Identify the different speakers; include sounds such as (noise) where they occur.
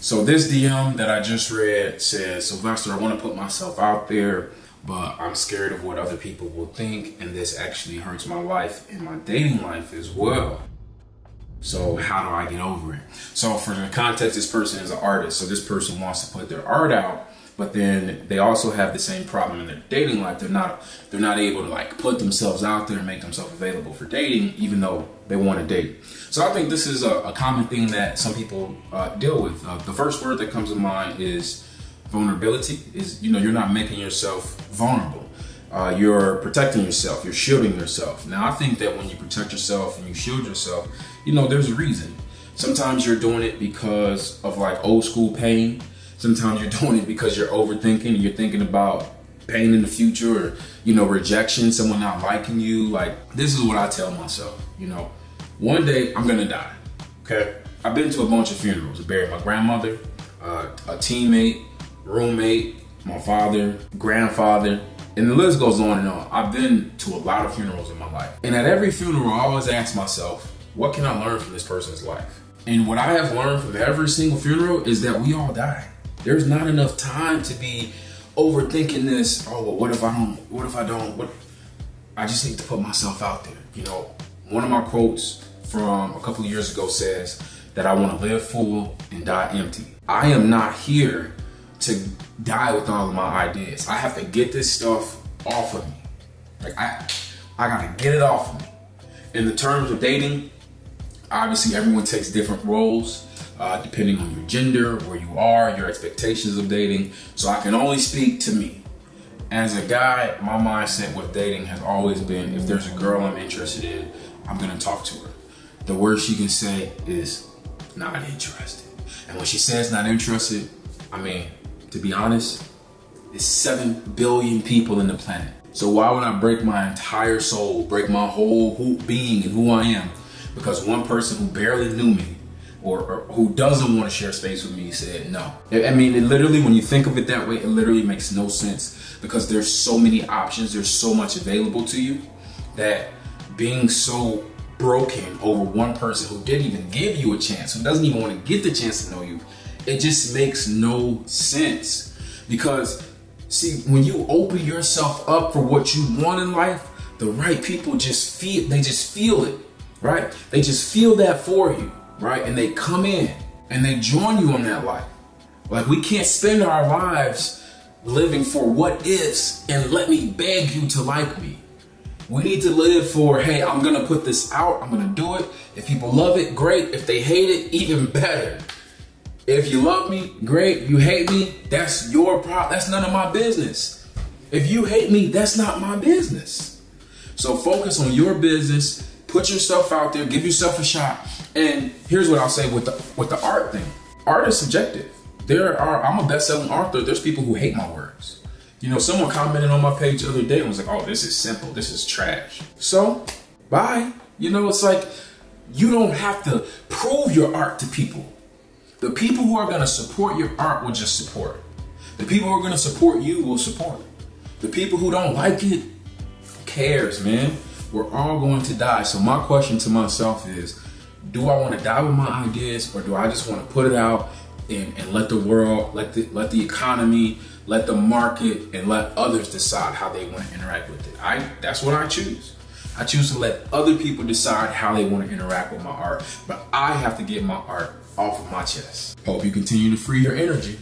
Speaker 1: So this DM that I just read says, Sylvester, I want to put myself out there, but I'm scared of what other people will think, and this actually hurts my life and my dating life as well. So how do I get over it? So for the context, this person is an artist. So this person wants to put their art out, but then they also have the same problem in their dating life. They're not they're not able to like put themselves out there and make themselves available for dating, even though they want to date. So I think this is a, a common thing that some people uh, deal with. Uh, the first word that comes to mind is vulnerability. Is you know you're not making yourself vulnerable. Uh, you're protecting yourself. You're shielding yourself. Now I think that when you protect yourself and you shield yourself, you know there's a reason. Sometimes you're doing it because of like old school pain Sometimes you're (laughs) doing it because you're overthinking. You're thinking about pain in the future or, you know, rejection, someone not liking you. Like, this is what I tell myself, you know, one day I'm gonna die, okay? I've been to a bunch of funerals. I buried my grandmother, uh, a teammate, roommate, my father, grandfather, and the list goes on and on. I've been to a lot of funerals in my life. And at every funeral, I always ask myself, what can I learn from this person's life? And what I have learned from every single funeral is that we all die. There's not enough time to be overthinking this. Oh, well, what if I don't? What if I don't? What? I just need to put myself out there. You know, one of my quotes from a couple of years ago says that I want to live full and die empty. I am not here to die with all of my ideas. I have to get this stuff off of me. Like I, I gotta get it off of me. In the terms of dating, obviously everyone takes different roles uh, depending on your gender, where you are, your expectations of dating. So I can only speak to me. As a guy, my mindset with dating has always been if there's a girl I'm interested in, I'm gonna talk to her. The worst she can say is not interested. And when she says not interested, I mean, to be honest, it's 7 billion people in the planet. So why would I break my entire soul, break my whole being and who I am because one person who barely knew me or, or, who doesn't want to share space with me said no. I mean, it literally, when you think of it that way, it literally makes no sense because there's so many options, there's so much available to you that being so broken over one person who didn't even give you a chance, who doesn't even want to get the chance to know you, it just makes no sense. Because, see, when you open yourself up for what you want in life, the right people just feel, they just feel it, right? They just feel that for you right? And they come in and they join you on that life. Like we can't spend our lives living for what ifs and let me beg you to like me. We need to live for, hey, I'm gonna put this out, I'm gonna do it. If people love it, great. If they hate it, even (laughs) better. If you love me, great. You hate me, that's your problem. That's none of my business. If you hate me, that's not my business. So focus on your business, put yourself out there, give yourself a shot, and here's what I'll say with the with the art thing. Art is subjective. There are I'm a best-selling author. There's people who hate my words. You know, someone commented on my page the other day and was like, "Oh, this is simple. This is trash." So, bye. You know, it's like you don't have to prove your art to people. The people who are going to support your art will just support. The people who are going to support you will support. The people who don't like it, cares, man? We're all going to die. So my question to myself is, do I want to die with my ideas or do I just want to put it out and, and let the world, let the, let the economy, let the market, and let others decide how they want to interact with it? I That's what I choose. I choose to let other people decide how they want to interact with my art, but I have to get my art off of my chest. Hope you continue to free your energy.